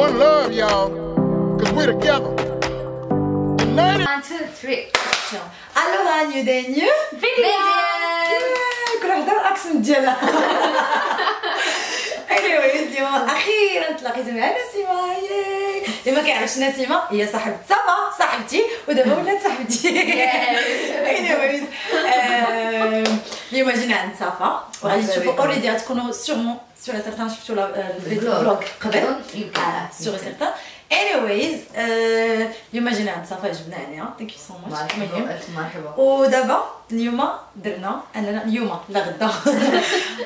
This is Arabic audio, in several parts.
One love, y'all, cause we're together. United. 1 2 3 alors a new day new video كل واحدة ال accent ديالها اليوم أخيرا تلاقيت مع نسيمة ياي اللي ما كيعرفش نسيمة هي صاحبة صفا صاحبتي ودابا ولات صاحبتي anyways آم، اليوم جينا عند صفا وغادي تشوفوا already غتكونوا sûrement sûr certain شفتوا ال vlog قبل sûr certain anyways اليوم جينا عند صفا جبنا عليها thank you so much ألف مرحبا ودابا اليوم درنا اننا اليوم لا غدا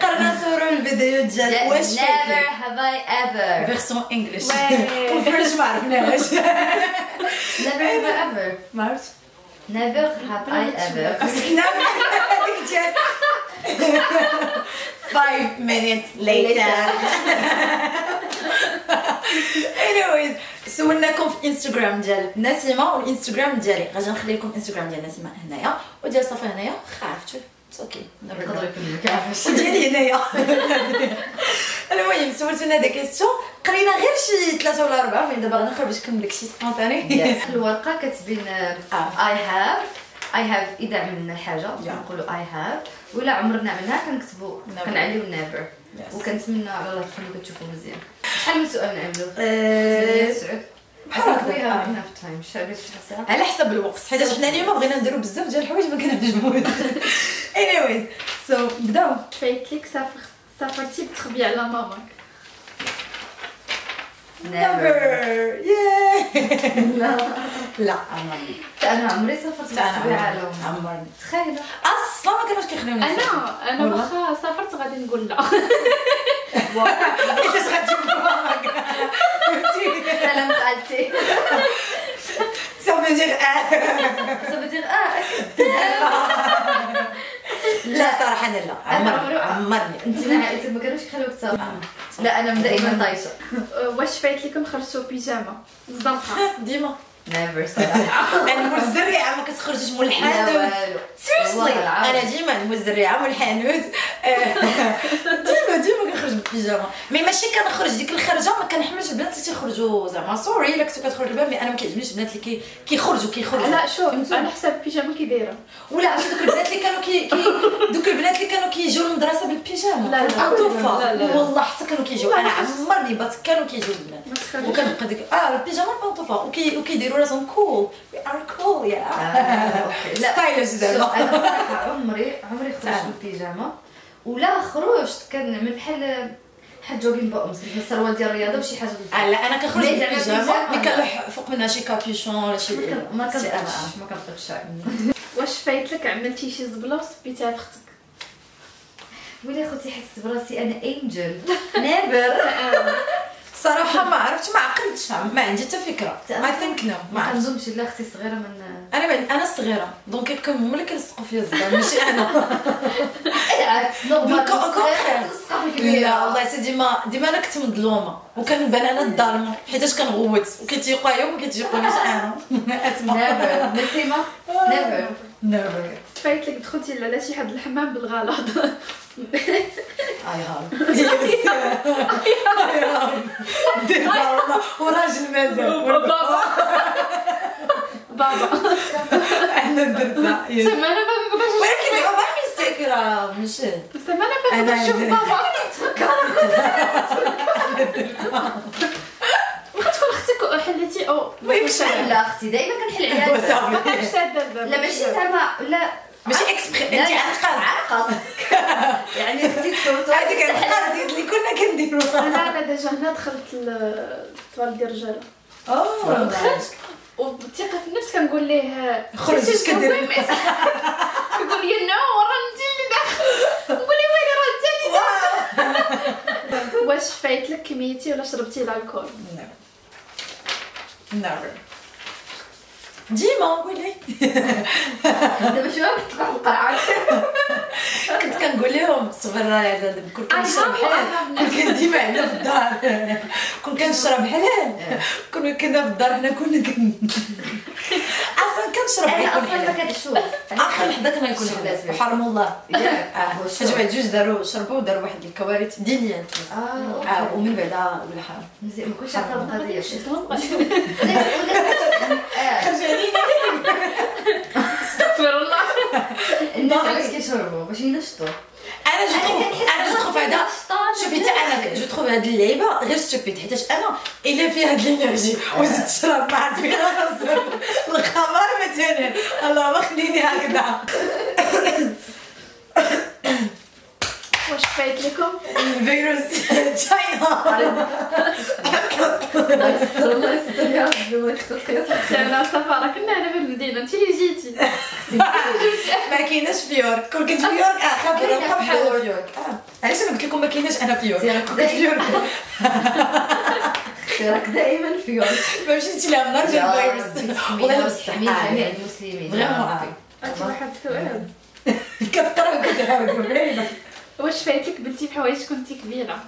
قررنا نصوروا الفيديو ديال واش فايت have I ever. version English. كون French ما عرفناهاش have I ever. ما عرفتش never have I ever. مسكنا هذيك ديال 5 minutes later. Anyways سولناكم في انستغرام ديال نسيمه والانستغرام ديالي غادي نخلي لكم الانستغرام ديال نسيمه هنايا وديال صفا هنايا عرفتوا it's OK وديالي هنايا المهم سولتونا des questions قرينا غير شي ثلاثة ولا اربعه فين دابا غادي نخرج باش نكمل لك شي spontané الورقه كتبين. I have I have اذا عملنا الحاجة كنقولوا I have. ولا عمرنا عملناها كنكتبوا. كنعليو never. Yes. وكنتمنى على الله تكونوا كتشوفوا مزيان شحال من سؤال نعملو ساعه على حسب الوقت. حيت حنا اليوم بغينا نديرو بزاف ديال الحوايج ما كنعجبوش anyways so نبداو فايت لك سافر سافرتي بتخبي على ماماك never. Yeah لا لا عمرني أنا عمري سافرت أنا عمرني تخيل. أصلا ما كانوش كيخليوني أنا أنا؟ واخا سافرت غادي نقول لا. كيفاش غتجيب ماماك. فعلا فعلتي سافي دير آه صافي دير آه لا صراحة أنا لا. أنا عمرني عمرني. أنت عائلتك ما كانوش يخليوك تسافر لا. أنا دائما طايشة. واش فايت لكم خرجتوا بيجامة؟ زنقه ديما. never صراحة أنا مول الزريعة ما كتخرجش مول الحانوت. seriously. أنا ديما نموت الزريعة مول الحانوت. ديما ديما كنخرج بالبيجامة. mais ماشي كنخرج ديك الخرجة ما كنحملش البنات اللي تيخرجوا زعما sorry إلا كنتو كتخرجوا البنات mais أنا ما كيعجبنيش البنات اللي كي- كيخرجوا كيخرجوا. لا شوف؟ على حساب البيجامة كي دايرة. ولا عرفتي دوك البنات اللي كانوا كي, كي دوك البنات اللي كانوا كيجيو للمدرسة بالبيجامة. لا، لا،. والله حتى كانوا كيجيو. أنا. عمرني بس كانوا كيجيو البنات. وكنبقى ديك آه البيجامة البانطوفه وكي وكيديروا راسهم cool we are cool يا أنا صراحة عمري عمري خرجت آه. ولا خرجت كنعمل بحال بحال jogging بومز السروال ديال الرياضة وشي حاجة آه، لا أنا كنخرج بيجامة، mais. كنلوح فوق منها شي كابيشون ولا شي ما كن- ما سي كنبقاش أنا. ما كنبقاش شعر واش فايت لك عملتي شي زبلة وصبيتيها في أختك ويلي خوتي حسيت براسي أنا انجل never صراحة ما عرفتش ما عقلتش. ما عندي حتى فكرة. I think no ما كنظنش لا أختي صغيرة من أنا بعد أنا صغيرة. donc كان هما اللي كيلصقوا فيا الزبال ماشي أنا. لا والله سي ديما ديما أنا كنت مظلومة. وكنبان أنا الظالمة. حيتاش كنغوت. وكيتيقوا عليا وما كيتيقونيش أنا أسمع. never نسيمة؟ never never فايت لك دخلتي على شي حد الحمام بالغلط. اي هارب اي والله وراجل مازال. بابا. بابا. أنا درتها. سما أنا زعما ما ميستيك راه أنا ما نقدرش نشوف عندي- بابا تكون أختك حلتي أو المهم بحال لا أختي دائما كنحل الباب لا ماشي زعما لا ماشي اكسبري انت عارفه عرقص يعني أختي تفوتوا هذيك ديال اللي كنا كنديروها لا أنا ديجا هنا دخلت الطوال ديال الرجاله اوه دخلت في النفس كنقول ليه كيقول لي no انت ليه ويلي راه داخل واش فايت لك كميتي ولا شربتي alcool never ديما ويلي. دابا شنو القرعه كنت كنقول لهم صبر راه هذا كون كنشرب حلال كون كان ديما عندنا في الدار. كون كنشرب حلال كون كنا في الدار حنا كنا كنشرب أنا غيكون أصلا ما كنشوف اخر حدا كان يكون بيه. وحرم الله. حاجة الشغل. واحد جوج داروا شربوا وداروا واحد الكوارث. دينيه آه آه. ومن بعد ولا حرام. مزيان ما كنتش عارفه القضية استغفر الله. الناس علاش كيشربوا باش ينشطوا. أنا جو تروف أنا جو تروف هذا. شوفي حتى أنا جو تروف هاد اللعيبه غير ستوبيد حيتاش أنا إلا فيها هاد الإنرجي وزيد تشرب مع فيها الخمر مثلا اللهم خليني هكذا. واش فايت لكم؟ الفيروس تشاينا. الله يستر يا ربي ما تخلقي سيرنا سفارة كنا هنا في المدينة انت اللي جيتي. ما كايناش فيورك كون كنت فيورك آه خافي كاينة نبقى بحال فيورك. فيورك آه. علاش أنا قلت لكم ما كايناش أنا فيورك سيرك كنت فيورك راك دائما في يوم ما مشيتي لها من رجل الفيروس والله مستحمين جميع المسلمين. فريمون آه. عندي واحد السؤال كثر كنت واش فايت لك بنتي بحوايج كنتي كبيرة؟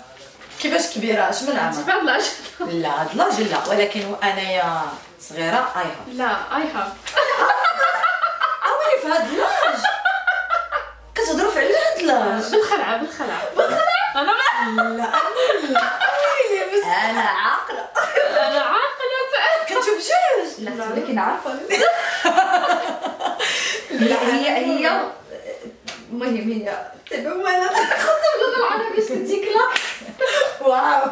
كيفاش كبيرة؟ اش من عمر بعد لاش لا هاد لاج لا ولكن انايا صغيرة اي هاف لا اي هاف اويلي في هاد لاج كتهضروا في على هاد لاج بالخلعة بالخلعة. بالخلعة؟ أنا ما لا لا أنا عاقلة. أنا عاقلة. كنتو بجوج؟ لا. ولكن عارفة. لا هي هي المهم هي تبعوا أنا خدت باللغة العربية باش تجيك لا؟ واو.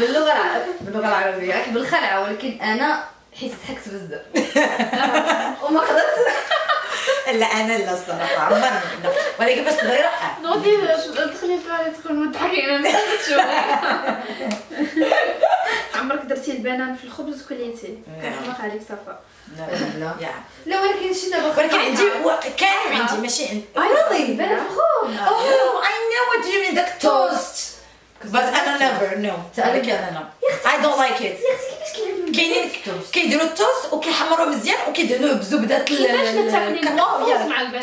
باللغة العربيه باللغة العربية بالخلعه ولكن أنا حيت ضحكت بزاف. وما قدرت. لا أنا لا الصراحة عمرني. ولكن بس صغيره نوضي دخلي الدار تكون مضحكة أنا نسيت شوية. عمرك درتي البنان في الخبز وكليتي كنحماق عليك صفا. لا يا. لا ولكن شي دابا ولكن عندي كان عندي ماشي عندي. الخوف Oh, I know what you mean, the toast. But أنا never, no. ولكن أنا no. I don't like it. يا أختي كيفاش كيعملوا كاينين كيديروا التوست وكيحمروه مزيان وكيدهنوه بزبده كيفاش كتاكلي الكاكاو. مع البنان؟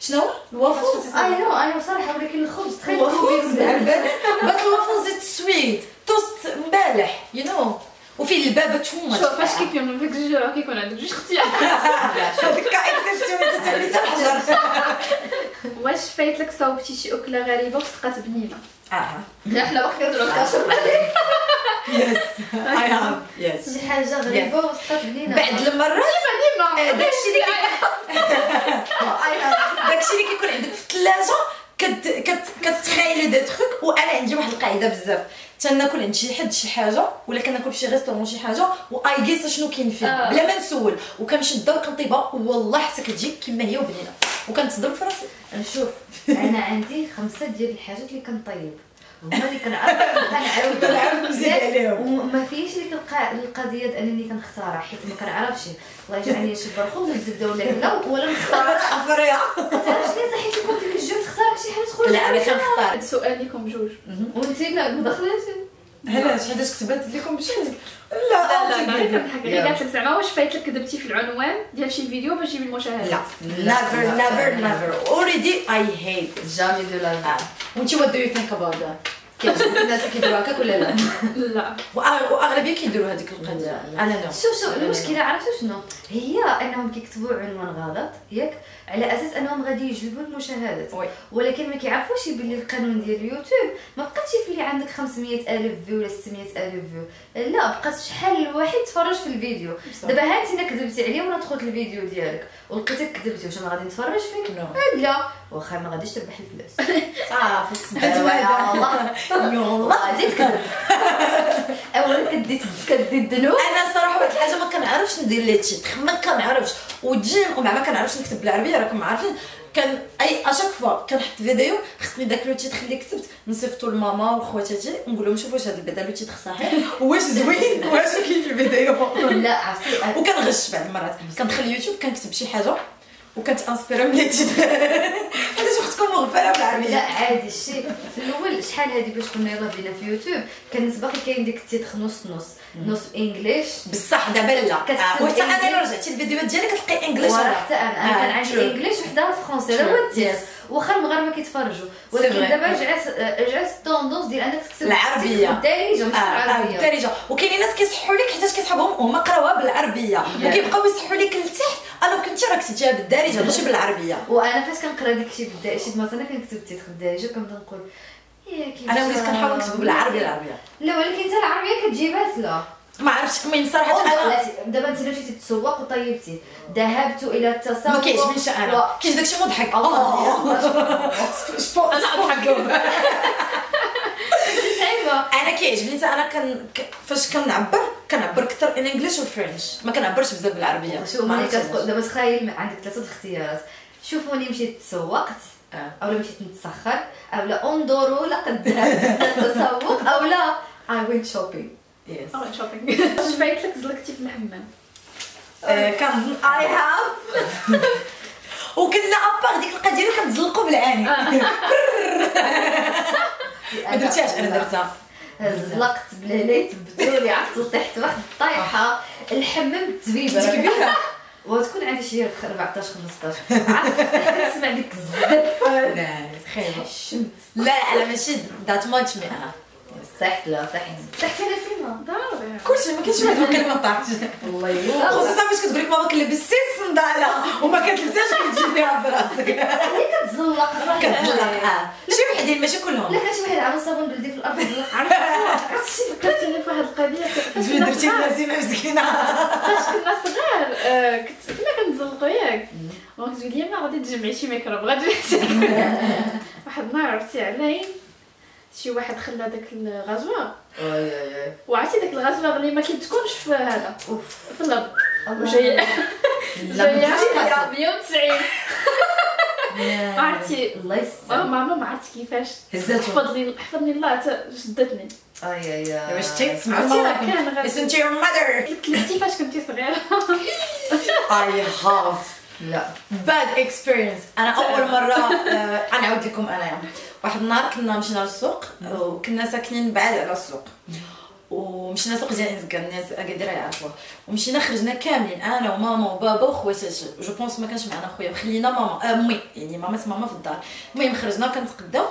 شنو الوافلز اي نو اي نو صراحة ولكن الخبز تخيل الوافلز مع البنان بات الوافلز ات سويت توست مالح يو نو وفيه البابه تو شوف فاش كيكون فيك الجوع كيكون عندك جوج اختيار هذاك اكسبسيون انت تولي تحجر واش فايت لك صوبتي شي اكله غريبه وصدقات بنينه آه لا حنا باقي كنديروا الكاشر يس اي هاف يس شي حاجة غريبه وصفات بنينه بعد المرات ديما ديما داكشي اللي داكشي اللي كيكون عندك في الثلاجه كت كت كتخيلي des trucs وأنا عندي واحد القاعده بزاف تناكل عند شي حد شي حاجة ولا كناكل في شي restaurant شي حاجة و I guess شنو كاين فيه. آه. بلا ما نسول. وكنمشي للدار كنطيبها والله حتى كتجي كما هي وبنينة. وكنتصدم في راسي. شوف أنا عندي خمسة ديال الحاجات اللي كنطيب. هما اللي كنعرف كنعاود نزيد عليهم. وما فيش ديك القا- القضية ديال أنني كنختارها حيت ما كنعرفش. الله يجعلني شي برخوم الزبده ولا كذا ولا نختار. حفريه تعرفش ليه صحيت ديك الجو تختار شي حاجة تخرج لا أنا كنختار. السؤال ليكم بجوج وأنت لا ما دخلتش؟ علاش حيتاش كتبات لكم بشي لا لا لا لا غير لا. كنضحك غير قالت لك زعما واش فايت لك كذبتي في العنوان ديال شي فيديو باش يجيب المشاهدات لا. Never never never. Already I hate. جامي دو لا. وانت what do you think about that? كيعجبك الناس كيديروا هكاك ولا لا؟ لا. وأغلبية كيديروا هذيك القضية. لا. أنا no شوف شوف المشكلة عرفتوا شنو؟ هي أنهم كيكتبوا عنوان غلط ياك؟ على أساس أنهم غادي يجلبوا المشاهدات. ولكن ما كيعرفوش باللي القانون ديال اليوتيوب. ما بقاش يفلي عندك 500 ألف view ولا 600 ألف view لا بقات شحال الواحد تفرج في الفيديو. دابا ها انت كذبتي عليا وأنا دخلت الفيديو ديالك ولقيتك كذبتي واش أنا غادي نتفرج فيك. لا. واخا ما غاديش تربح الفلوس. صافي والله غادي تكذب. اولا كدير كدير الذنوب أنا صراحة واحد الحاجة ما كنعرفش ندير les titres ما كنعرفش. وتجي ومع ما كنعرفش نكتب بالعربيه راكم عارفين. كان à chaque fois كنحط فيديو خصني داك le titre اللي كتبت. نصيفطو لماما وخواتاتي ونقول لهم شوفوا واش هذا بعدا le titre صحيح واش زوين؟ واش كاين في الفيديو؟ لا عرفتي. وكنغش بعض المرات. كندخل اليوتيوب كنكتب شي حاجة. وكنت inspirer من les titres علاش اختكم مغفله لا بالعربيه عادي الشيء في الأول شحال هادي باش كنا يلاه بدينا في يوتيوب؟ كان باقي كاين ديك ال titre نص نص. نص English. بصح دابا لا. آه، وحتى أنا. الا رجعتي الفيديوهات ديالك تلقاي English حتى أنا أنا كان عندي English وحدة فرونسي لا هو ال titre واخا المغاربه كيتفرجوا. ولكن. دابا رجعت رجعت ال tendance ديال أنك تكتب مش آه، آه، بالعربيه بالدارجه وكاينين ناس كيصحوا لك حيت كيصحابهم هما قراوها بالعربية. وكيبقاو يصحوا لك لتحت الوغ كنتي راك كتبتيها بالدارجه ماشي بالعربية. وأنا فاش كنقرأ داك الشيء بالدارجة شي مرات أنا كنكتب ال titre بالدارجة كنبدأ نقول إيه أنا وليت كنحاول نكتب بالعربية العربية. لا ولكن انت العربية كتجيبها لا ما عرفتش من صراحة أنا. دابا أنت لو مشيتي تسوق وطيبتي ذهبت إلى التسوق ما كيعجبنيش أنا و- كاين داكشي مضحك. الله. أنا أضحك. أنا كيعجبني حتى أنا كن فاش كنعبر كنعبر أكثر ان انجلش وفرنش ما كنعبرش بزاف بالعربية. شوف ما ملي كتقول دابا تخيل عندك ثلاثة الاختيارات. شوف ملي مشيت تسوقت آه. أو لا مشيت نتسخر أو لا انظروا لقد ذهبت التسوق أو لا I went shopping. Yes. آه شوبينغ واش فايت لك زلقتي في الحمام آه، كان I have. وكنا ابار ديك القضية اللي كنتزلقوا بالعاني. ما درتيهاش أنا درتها. زلقت بليليت بتولي عرفت طيحت واحد الطيحه الحمام التبيبه كبيره وتكون عندي شي 14 15 عرفت؟ كنسمع ديك لا خايبه لا أنا ماشي ذات ماتش مي طيحت لا طيحت طيحت أنا فيما ضروري. كلشي ما كاينش واحد ما طاحش والله. يلا خصوصا فاش كتقول لك ماما كنلبس ست صنداله وما كتلبسهاش كتجي فيها براسك. هي كتزلق كتزلق آه. شي وحدين ماشي كلهم. لا كان شي واحد عامل صابون بلدي في الأرض. زلق عرفتي فكرتيني في واحد القضية؟ جوي درتي النسيمه مسكينة. فاش كنا صغار آه، كنت كنا كنتزلقوا ياك وكتقول لي ما غادي تجمعي شي ميكروب غادي واحد النهار عرفتي علي شي واحد خلى داك الغازوار وعرفتي داك الغازوار اللي ما كيتكونش في هذا في الأرض. وجايه جاية ما 190 عرفتي الله يستر ماما ما عرفت كيفاش هزاتو حفظ لي حفظني الله حتى شدتني اي اي ايوا شتي راه ماما listen to your mother? قلت فاش كنتي صغيره I have لا bad experience. أنا اول مره آه، غنعاود لكم انايا واحد النهار كنا مشينا للسوق وكنا ساكنين بعاد على السوق ومشينا سوق ديال انزكا الناس اكادير يعرفوه ومشينا خرجنا كاملين أنا وماما وبابا وخواتاتي je pense ما كانش معنا خويا وخلينا ماما. آه، امي يعني ماما ماما في الدار. المهم خرجنا كنتغداو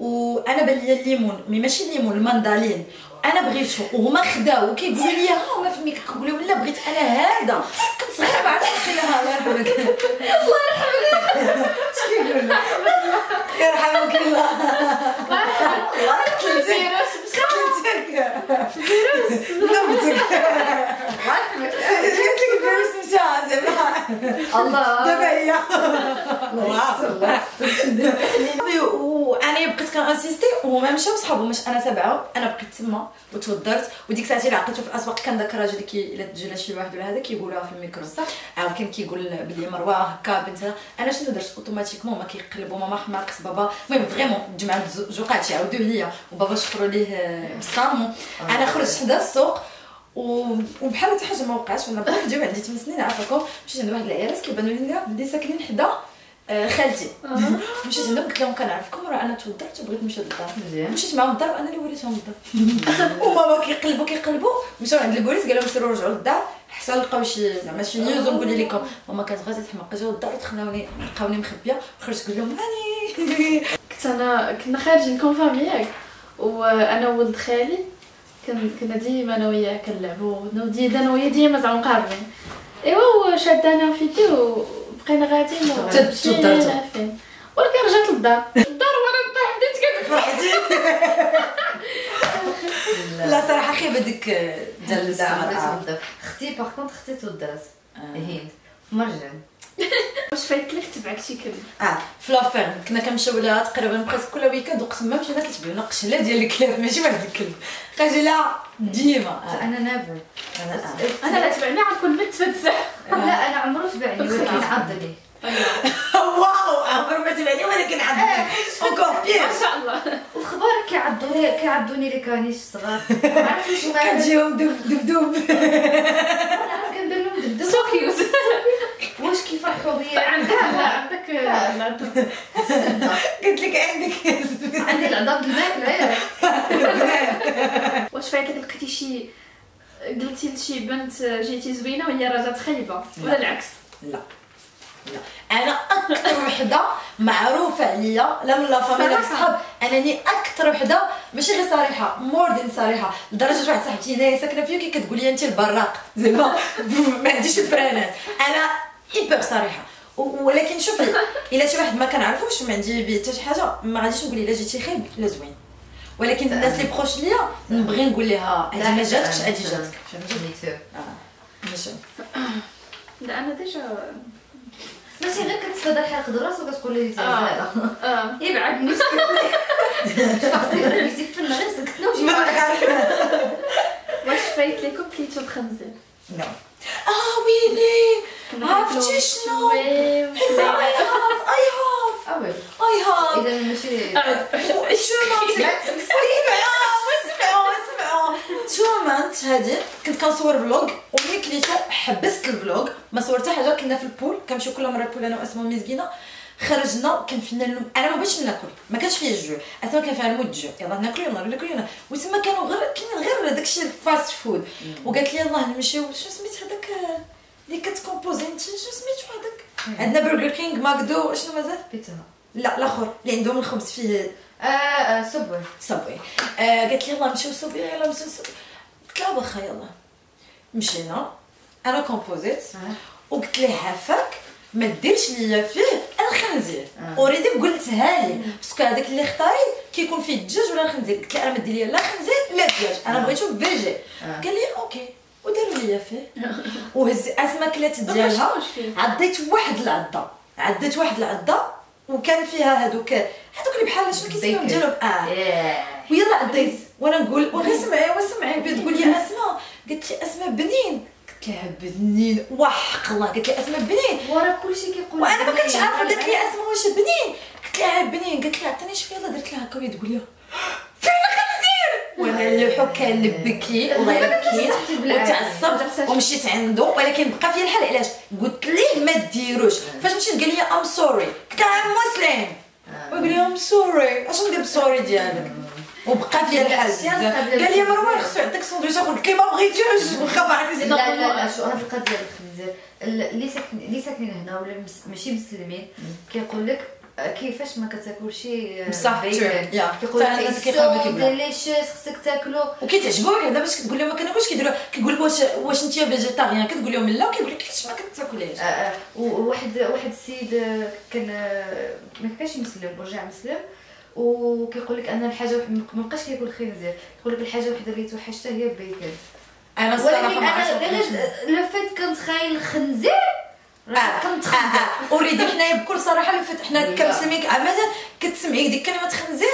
وأنا بان ليا الليمون mais ماشي الليمون المندالين أنا بغيته وهما خداو وكيقولوا لي ها هما في الميك كيقولوا لا بغيت أنا هذا. كنت صغيرة عرفتش نخليها الله يرحمك. الله يرحمك. اش كيقول لك؟ يرحمك الله فيروس قتلتك نوبتك قلت لك الفيروس مشى زعما الله. دابا هي. وأنا بقيت كنسيستي وهما مشاو صحابهم مش أنا تبعهم أنا بقيت تما وتوضرت وديك الساعة اللي عقلته في الاسواق كان داك الراجل كي الا تجي لها شي واحد ولا هذا كيقولها في الميكرو صح؟ عاود كان كيقول بلي مروة هكا بنتها أنا شنو درت؟ أوتوماتيكمون ما كيقلبوا ماما حماقت بابا. المهم فريمون جمعت زوقات عاودوا ليا وبابا شكروا ليه بسطامو أنا خرجت حدا السوق وبحال حتى حاجة ما وقعش وأنا بقيت جاوب عندي 8 سنين عافاكم. مشيت عند واحد العيالات كيبانوا لي اللي ساكنين حدا آه، خالتي. مشيت عندهم قلت لهم كنعرفكم راه أنا توضرت وبغيت نمشي للدار. مشيت معاهم للدار وأنا اللي وريتهم الدار. وماما كيقلبوا كيقلبوا. مشاو عند البوليس قالوا لهم سيروا رجعوا للدار. حتى لقاو شي زعما شي نيوز ونقول لكم. ماما كانت غادي تحماق جاو للدار وتخلاوني لقاوني مخبية. خرجت قلت لهم هاني. كنت انا كنا خارجين كون فامي ياك. وأنا وولد خالي. كنا ديما أنا وياه كنلعبوا ودي أنا وياه ديما زعما مقاربين إيوا وشدانا فيتي وبقينا غاديين. فين. ولكن رجعت للدار. الدار وأنا نطيح بديت فرحتي لا صراحة خيبه ديك ديال الزهر أختي باغ كونت أختي تودرت آه. هند. في مرجان. واش فايت لك تبعك شي كلمه آه في لافيرم كنا كنمشيو لها تقريبا بريسك كل ويكاند وقت ما مشينا كتبيع لنا قشله ديال الكلاب ماشي واحد الكلب. خجله ديما. آه. أنا نيفر أنا آه. أنا لا تبعني غنكون متفتح لا. أنا عمرو تبعني ولكن عضني واو عمر ما تبعني ولكن عندي اونكور بيان ما شاء الله. وفي خبارك كيعضوني كيعضوني لي كانيش صغار. ما عرفتش كتجيهم دب دب دب أنا كندير لهم دبدب سو كيوت واش كيفرحوا بيا عندك لا عندك لا. قلت لك عندك عندي العظام الماكله واش فايت لقيتي شي قلتي لشي بنت جيتي زوينة وهي راه جات خايبه ولا العكس؟ لا. لا. أنا أكثر وحدة معروفة عليا لا من la famille لا من الصحاب أنني أكثر وحدة ماشي غير صريحة more than صريحة. لدرجة واحد صاحبتي هنايا ساكنة فيا كي كتقول لي انت البراق. زعما ما عنديش الفرانات. أنا هيبر صريحة. ولكن شوفي إلا شي واحد ما كنعرفوش ما عندي به حتى شي حاجة ما غاديش نقول إلا جيتي خايب لا زوين. ولكن الناس اللي بروش ليا نبغي نقول لها هادي ما جاتكش هادي جاتك. فهمتي؟ آه. ماشي. لا أنا ديجا ماشي غير كتفادى الحلق دراس وكتقول لي آه. زعما آه. يبعد. النغير سكتنا وشي واش فايت لكم كليتو الخنزير نو. آه ويلي عرفتي شنو؟ I have I have. اوي I have. اذا ماشي شو اسمعوا اسمعوا تو مانت هادي. كنت كنصور فلوغ وملي كليتو حبست الفلوغ ما صورت حاجة كنا في البول كنمشيو كل مره البول أنا وأسماء مسكينه خرجنا كان فينا اللوم أنا ما بغيتش ناكل ما كانش فيا الجوع. اسماء كان فيها الموت الجوع. يلا ناكل يلا ناكل يلا وتما كانوا غير كاين غير داكشي ال fast food. وقالت لي يلاه نمشيو. شو سميت هذاك؟ اللي كتكومبوزي انت شو سميتو هذاك؟ عندنا Burger King McDo. شنو مازال؟ بيتزا. لا الآخر. اللي عندهم الخبز فيه. Subway. Subway آه قالت لي يلا نمشيو Subway يلا نمشيو Subway قلت لها واخا يلا مشينا. أنا كومبوزيت. وقلت ليه عافاك ما ديرش ليا فيه الخنزير آه. already قلتها لي parce que هذاك اللي اختاريت كيكون فيه الدجاج ولا الخنزير؟ قلت لها أنا ما دير ليا لا خنزير لا دجاج. أنا آه. بغيتو veggie. آه. قال لي okay. وداروا ليا فيه. وهز اسما كلات ديالها؟ عديت واحد العضه عديت واحد العضه وكان فيها هذوك هذوك اللي بحال شنو بيكن. ديالهم آه. ويلا عديت. وأنا نقول وغير سمعي وسمعي. بتقول لي أسماء. قلت لي أسماء بنين. قلت لها بنين وحق الله قلت لي أسماء بنين. ورا كلشي كيقول وأنا ما. كنتش عارفة قالت لي أسماء واش بنين. قلت لها بنين. قالت لي عطيني شوية يلا درت لها هكا وهي تقول لي فين الخنزير؟ وأنا اللوحو كان لبكي والله الا بكيت وتعصبت ومشيت عنده ولكن بقى فيا الحال. علاش؟ قلت ليه ما ديروش فاش مشيت قال لي I'm sorry قلت لها I'm Muslim وقال لي I'm sorry اش ندير ب sorry ديالك؟ وبقى فيا الحال بزاف. قال لي مروان خصو يعطيك سندويشه قلت لي ما بغيتوش واخا ما عرفتش لا لا لا شو هاد القضية ديال الخنزير ال- اللي ساكن اللي ساكنين هنا ولا ماشي مسلمين كيقول لك آه، كيفاش ما كتاكلش آه، بصح. كيقول لك. delicious خصك تاكلو. وكيتعجبوك هذا باش كتقول لهم ما كناكلش كيديروا كيقول لك واش واش انت vegetarian كتقول لهم لا كيقول لك كيفاش ما كتاكليش آه، وواحد واحد السيد كان ما كانش مسلم ورجع مسلم. وكيقول لك أنا الحاجة وح- ما بقاش كياكل خنزير يقول لك الحاجة وحدة اللي توحشتها هي البيكن أنا الصراحة ولكن ما أنا le fait كنتخيل الخنزير آه كنتخنزر آه. already حنايا بكل صراحة le fait حنا لا. كمسلمين مثلا كتسمعي ديك كلمة خنزير؟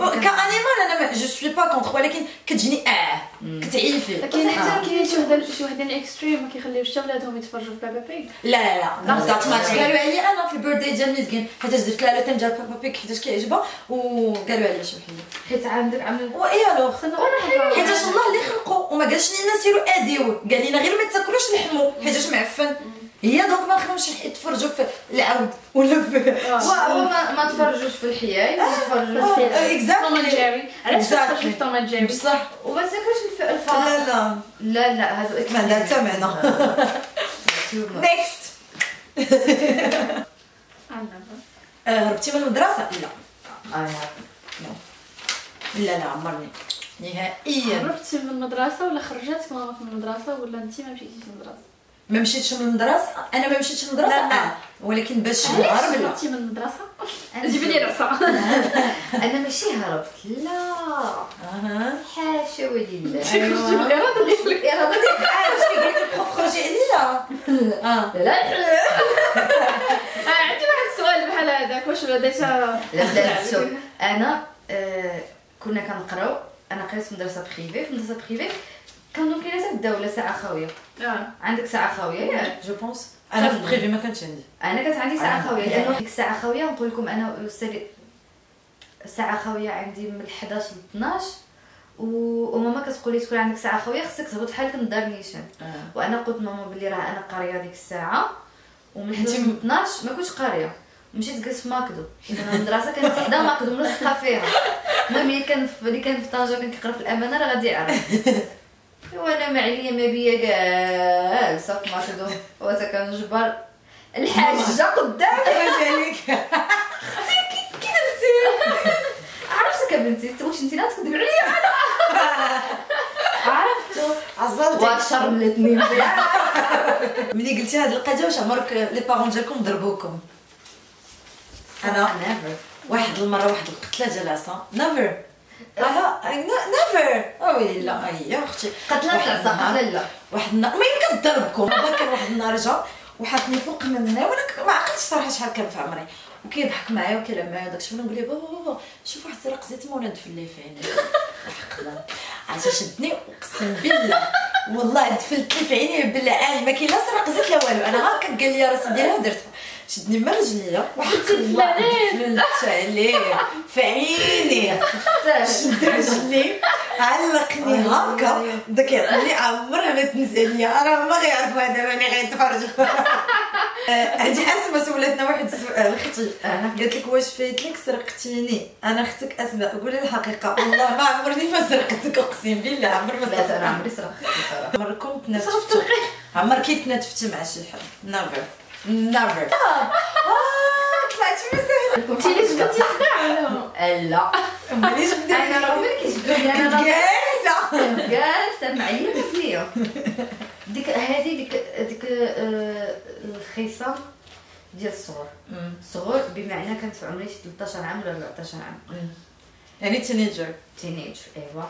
ك animal أنا je suis pas contre ولكن كتجيني آه كتعيفي. كاين آه. حتى كاين شي وحده شي وحدة ال extreme ما كيخليوش حتى ولادهم يتفرجوا في Peppa Pig لا لا لا. لا، لا. قالوا عليا أنا في ال birthday ديال ميزكين حيتاش درت لها le thème ديال Peppa Pig حيتاش كيعجبها وقالوا عليا شي وحدة. حيت عندك عامل وايه الوغ وأنا حيتاش الله اللي خلقو وما قالش لينا سيروا اديوه قال لنا غير ما تاكلوش لحمو حيتاش معفن. هي دونك ما نخليوش يتفرجوا في العود ولا في وما ما تفرجوش في الحياي ما تفرجوش آه، في توم اند اكزاكتلي جيري علاش. تفرجوا في توم اند جيري بصح. وما تاكلش الف- الفار لا لا. لا لا هادو ما عندها حتى معنى نيكست هربتي من المدرسة؟ لا. لا لا عمرني. نهائيا. هربتي من المدرسة ولا خرجتك ماماك من المدرسة ولا انت ما مشيتيش للمدرسه ما مشيتش من المدرسة؟ أنا ما مشيتش لا، لا. آه. ولكن باش نهرب لا من المدرسة؟ جيبي لي راسها أنا ماشي هربت. لا. حاشا ولله جيب لي الإرادة ديالك. يا رضا آه واش كيقول لك البروف خرجي عليا. آه. لا لا. آه، عندي واحد السؤال بحال هذاك. واش بديتها لا لا أنا آه، كنا كنقراو. أنا قريت في مدرسة privée في مدرسة privée كانوا كاينة في الدولة ساعه خاويه آه عندك ساعه خاويه ياك je pense أنا في privée ما كانش عندي أنا كانت عندي ساعه آه. خاويه لأنه ديك الساعة خاويه نقول لكم أنا استاذي ساعه خاويه عندي من 11 ل 12 و... وماما كتقول لي تكون عندك ساعه خاويه خصك تهبط بحال الدار نيشان وأنا قلت ماما بلي راه أنا قاريه ديك الساعة ومن 11 ل 12 ما كنتش قاريه مشيت جلست في ماكدو المدرسة كانت حدا ماكدو ملصقه فيها المهم اللي كان في اللي كان في طنجه كان كيقرا في الامانه راه غادي يعرف وأنا ما عليا ما بيا كاع. صافي ماكدو وتا كنجبر الحاجة. قدامي. راجع عليك عرفتك بنتي؟ واش انت لا تكذب عليا عرفتو. عزلتي واشر من الاثنين ملي قلتي هاد القضية واش عمرك لي بارون ديالكم ضربوكم؟ أنا. واحد المرة واحد القتلة جلسه نيفر لا نيفر اوي لا هي أختي. قتله واحد العصا قتله لا. واحد النهار ما يمكن ضربكم بابا كان واحد النهار جا وحطني فوق مني وأنا ما عقلتش صراحة شحال كان في عمري. وكيضحك معايا وكيلعب معايا داكشي وأنا نقول له بابا بابا شوف واحد السرق زيت ندفل في عيني حقا عاد شدني؟ أقسم بالله. والله دفلت لي في عيني بالعين ما كاين لا سرق زيت لا والو. أنا هكا قال لي راسي ديالها ودرتها شدني وحطيت الله دفلت عليه في عيني شد رجلي علقني هكا داك يعطيني عمرها ما تنسى ليا راه ما غيعرفوها دابا ملي غيتفرجوا آه، هادي اسماء سولتنا واحد السؤال أختي قالت لك واش فايت لك سرقتيني أنا أختك اسماء قولي الحقيقة والله ما عمرني ما سرقتك اقسم بالله عمري ما سرقتك عمري صراحة عمركم تنافستوا عمرك تنافستي مع شي حد never never طلعتي مسهله انت لا ماليش أنا راه ملي كيجبدني أنا جالسه جالسه معينه فيا ديك هذه ديك ديك الخصام ديال الصغر الصغر بمعنى كانت في عمري شي 13 عام ولا 14 عام يعني تينيجر تينيج ايوا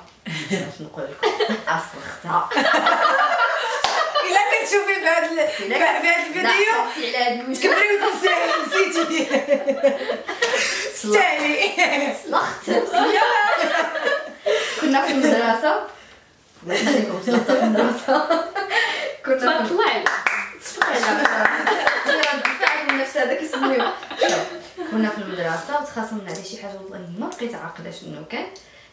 باش نقول لكم اصلختها الا كتشوفي في هذا في هذا الفيديو؟ تكبري وتنسي نسيتي. ستاني. صلخت كنا في المدرسة. صلخت في المدرسة. كنا كنا في المدرسة وتخاصمنا على شي حاجة والله ما بقيت عاقلة شنو كان.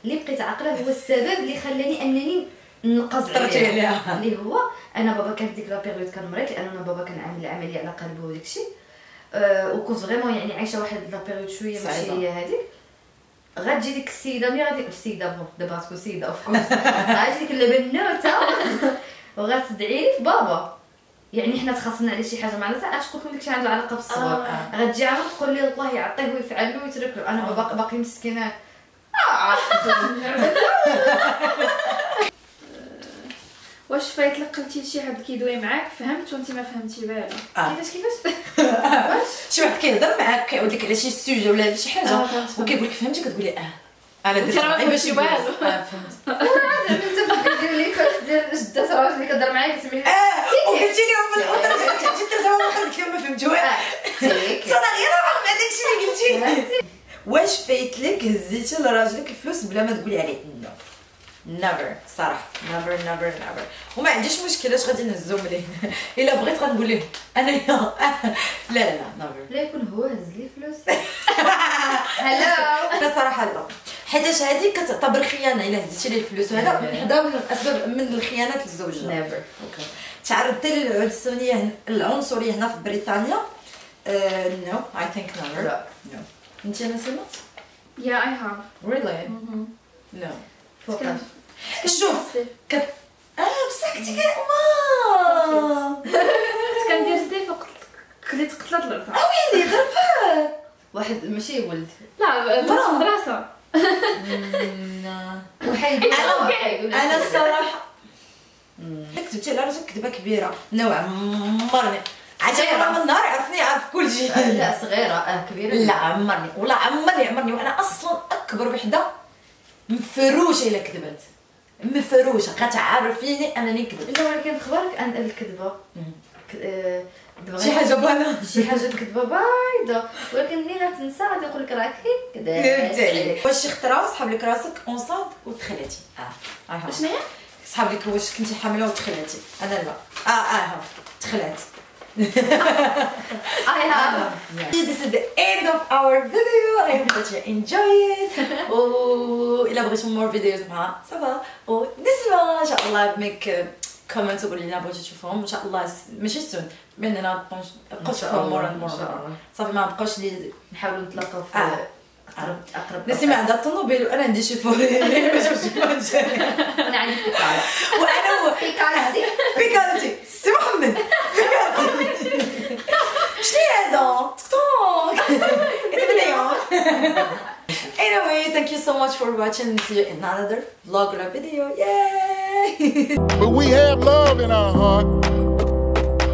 اللي بقيت عاقلة هو السبب اللي خلاني أنني نقص طرتي عليها. اللي هو أنا بابا كان ديك la période كان مريض لأن أنا بابا كان عامل عملية على قلبه وداك الشيء. أه وكنت vraiment يعني عايشة واحد la période شوية ماشي. هي هذيك. غتجي ديك السيدة ملي غادي السيدة bon دابا غتكون سيدة of course غتجي ديك البنوته وغتدعي لي في بابا. يعني حنا تخاصمنا على شي حاجة معناتها علاش قلت لك داكشي عنده علاقة بالصغر آه. غتجي عامر تقول لي الله يعطيه ويفعل له ويترك له. أنا باقي باقي مسكينة. آه. واش فايت لك قلتي لشي حد كيدوي معاك فهمت وانت ما فهمتي بالو آه. كيفاش كيفاش؟ شي واحد كيهضر معاك كيعاود لك على شي سوجي ولا على شي حاجة آه، فهمت. وكيقول لك فهمتي كتقولي آه. أنا راه ما غير باش. والو. آه فهمت. أنت فكرتي لي فاش ديال جدة راجل اللي كدر معايا كتسمي آه وقلتي لهم في الاوتر جيت ما خليت لهم ما فهمتوا تيك صدق غير رغم هذاك الشيء اللي قلتي واش فايت لك هزيتي لراجلك الفلوس بلا ما تقولي عليه؟ نيفر صراحة. نيفر نيفر نيفر وما عنديش مشكل اش غادي نهزو مليه إلا بغيت غنقول ليه. أنا لا لا لا never لا يكون هو هز لي فلوس. هلا صراحة لا. حيتاش هذه كتعتبر خيانه إلا هزيتي ليه الفلوس. وهذا من حدا من الأسباب من الخيانات للزوج never تعرضت للعنصريه هن- العنصرية هنا في بريطانيا؟ no I think never لا. انت أنا سمعت yeah I have really no فوق شوف كت آه بصح كنتي كي ما كنت كندير زدي فوق خليت قتلت الرفع ويلي ضربها واحد ماشي ولد. لا المدرسة وحيدوا أنا- وحيدوا أنا الصراحة كتبتي على راجل كذبه كبيرة. نوعا مرني. عاد أنا من النهار عرفني عارف كل شيء لا صغيرة. آه كبيرة. لا عمرني ولا عمرني عمرني وأنا أصلا أكبر وحدة مفروشة إلا كذبت مفروشة غتعرفيني أنني كذبت لا ولكن خبرك أن الكذبة. آه، شي حاجة بانا شي حاجة كذبه بايضة. ولكن ملي غتنسى غادي يقول لك راك كذبت عليك واش شي خطره صحاب لك راسك enceinte وتخليتي آه. ها. شنو هي صحاب لك واش كنتي حاملة وتخلعتي أنا لا. آه آه ها تخلعت I have This is the end of our video. I hope that you enjoy it. و إلا بغيتوا more videos مع صافا ونسمع إن شاء الله ميك كومنت وقولوا لنا بغيتوا تشوفوهم إن شاء الله ماشي سون من هنا نبقاو نبقاو تشوفوهم مور اند مور. صافي ما نبقاوش لي نحاولوا نتلاقاو في آه. أقرب اقرب نسمع عندها الطوموبيل وأنا عندي شي فوري أنا عندي بيكالا وأنا بيكالتي بيكالتي سي محمد It's a video! anyway, thank you so much for watching. See you in another vlog or video. Yay! but we have love in our heart,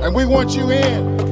and we want you in.